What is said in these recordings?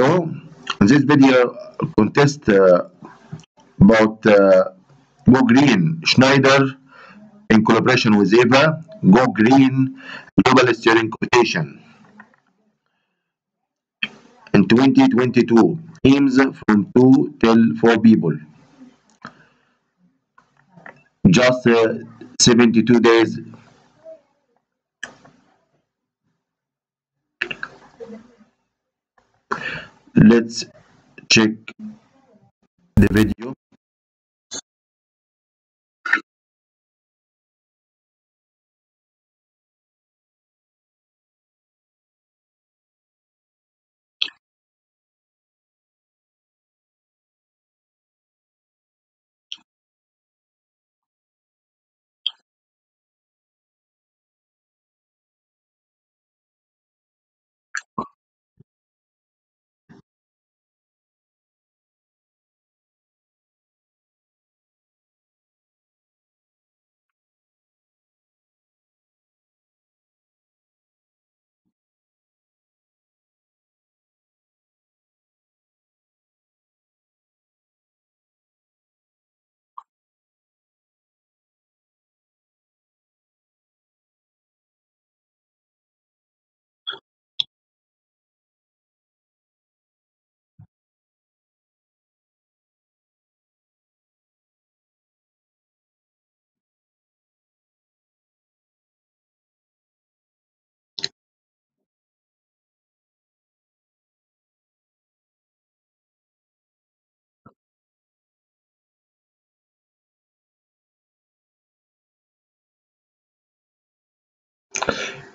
Hello, this video contest uh, about uh, Go Green Schneider in collaboration with AVEVA Go Green Global Student Competition in 2022 teams from 2 till 4 people. Just uh, 72 days let's check the video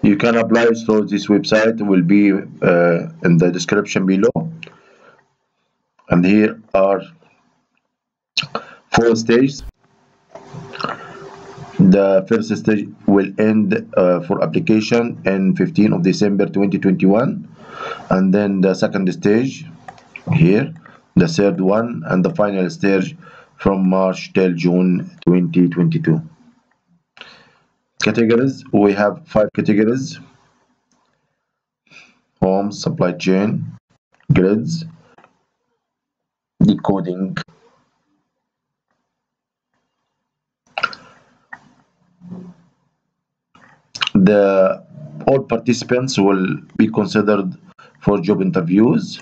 you can apply through this website will be uh, in the description below. And here are four stages. The first stage will end uh, for application in 15 of December 2021 and then the second stage here the third one and the final stage from March till June 2022 categories. We have five categories. Home supply chain grids decoding. The all participants will be considered for job interviews.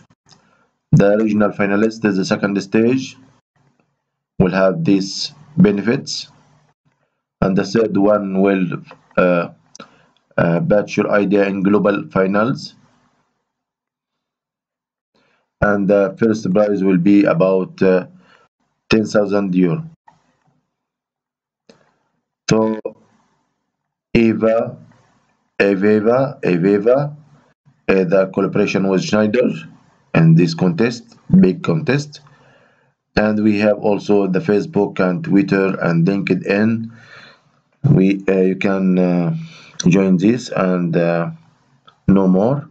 The regional finalist is the second stage. Will have these benefits and the third one will uh, uh, batch your idea in global finals. And the first prize will be about uh, 10,000 euro. So Eva AVEVA AVEVA uh, the collaboration with Schneider in this contest big contest. And we have also the Facebook and Twitter and LinkedIn we uh, you can uh, join this and uh, know more.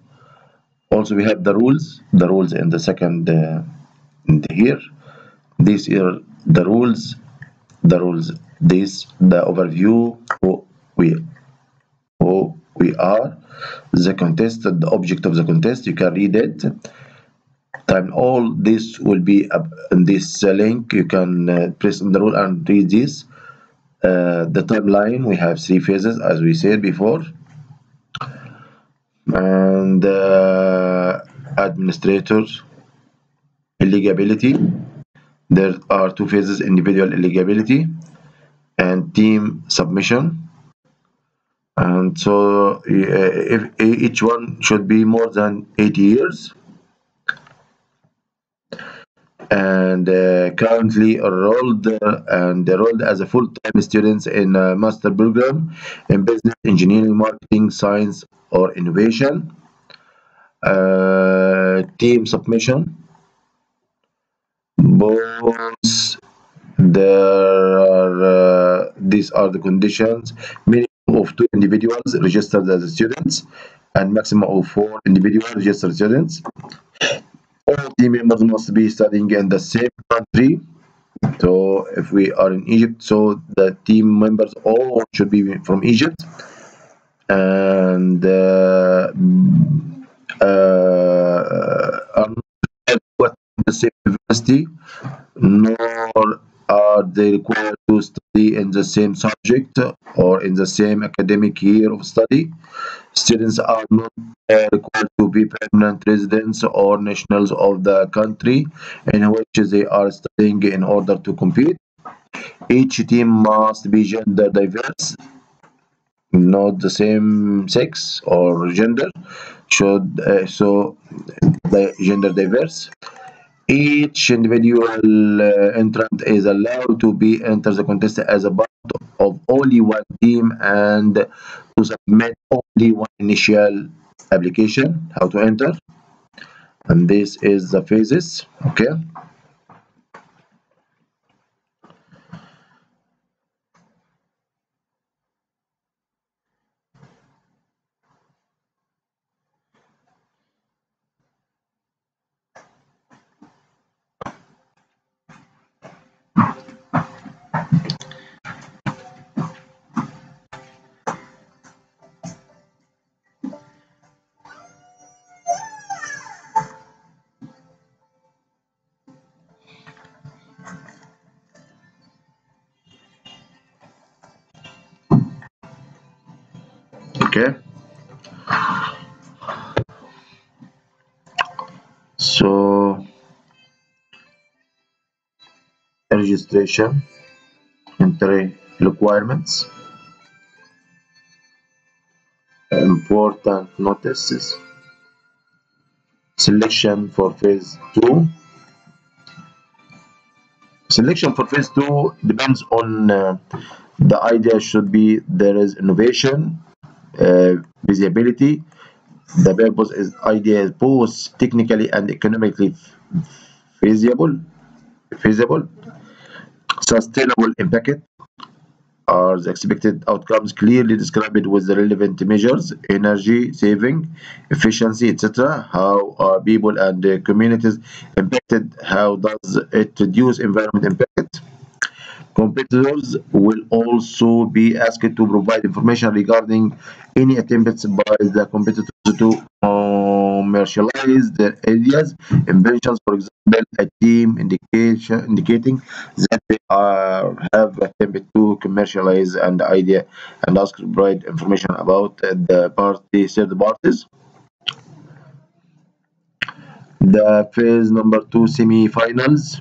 Also we have the rules the rules in the second uh, in the here these are the rules the rules this the overview who we who we are. The contest the object of the contest you can read it. Time all this will be in this uh, link. You can uh, press on the rule and read this uh, the timeline we have three phases as we said before. And uh, administrator eligibility. There are two phases individual eligibility and team submission. And so uh, if each one should be more than 80 years and uh, currently enrolled uh, and enrolled as a full-time students in a master program in business engineering marketing science or innovation. Uh, team submission. Both there are uh, these are the conditions. Minimum of two individuals registered as students and maximum of four individual registered students all team members must be studying in the same country. So if we are in Egypt so the team members all should be from Egypt. And uh, uh, are not university, nor are they required to study in the same subject or in the same academic year of study. Students are not uh, required to be permanent residents or nationals of the country in which they are studying in order to compete. Each team must be gender diverse, not the same sex or gender, should uh, so the gender diverse. Each individual uh, entrant is allowed to be enter the contest as a part of only one team and to submit only one initial application how to enter. And this is the phases okay okay. So registration entry requirements important notices selection for phase 2 selection for phase 2 depends on uh, the idea should be there is innovation visibility. The purpose is idea is both technically and economically feasible feasible. Sustainable impact are the expected outcomes clearly described with the relevant measures energy saving efficiency etc how are people and uh, communities impacted? How does it reduce environment impact competitors will also be asked to provide information regarding any attempts by the competitors to commercialize their ideas. Inventions for example a team indication indicating that they are have attempted to commercialize an idea and ask to provide information about the party third parties. The phase number two semi-finals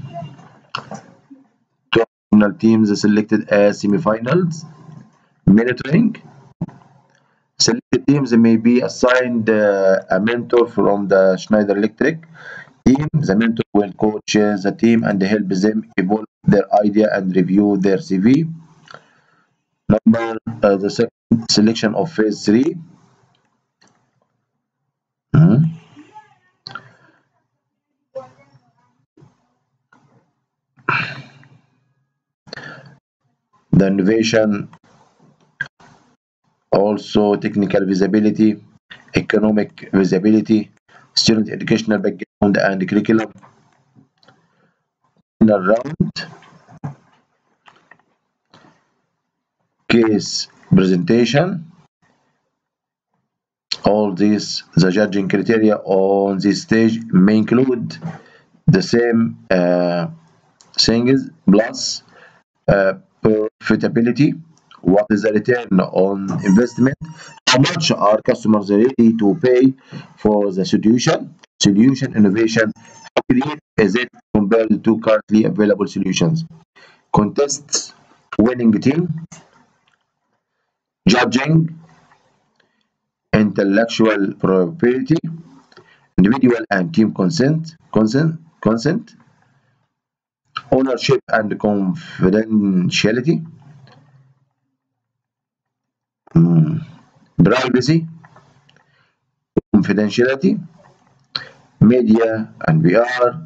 national teams selected as semifinals monitoring Selected teams may be assigned uh, a mentor from the Schneider Electric team. The mentor will coach uh, the team and help them evolve their idea and review their CV. Number uh, the second selection of phase three. Mhm. The innovation, also technical visibility, economic visibility, student educational background and curriculum. Final round, case presentation. All these, the judging criteria on this stage may include the same uh, things plus uh, profitability. What is the return on investment? How much are customers ready to pay for the solution? Solution innovation. How is it compared to currently available solutions? Contests, winning team, judging, intellectual property, individual and team consent, consent, consent, ownership and confidentiality. Privacy, confidentiality, media and VR,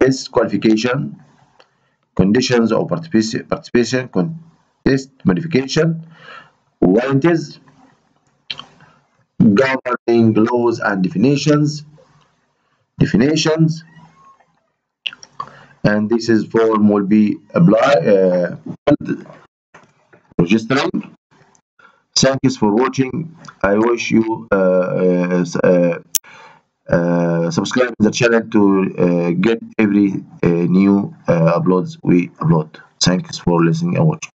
guest qualification, conditions of partici- participation, contest modification, warranties, governing laws and definitions, definitions, and this is form will be applied, uh, registering. Thanks for watching. I wish you uh, uh, uh, uh, subscribe the channel to uh, get every new uploads we upload thanks for listening and watching